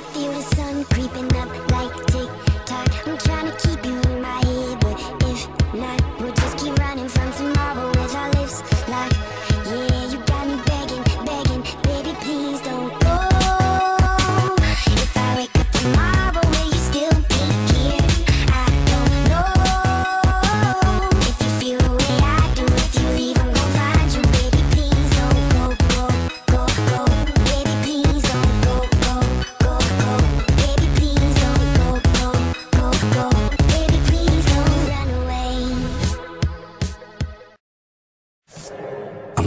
I feel the sun creeping up like tick tock. I'm trying to keep.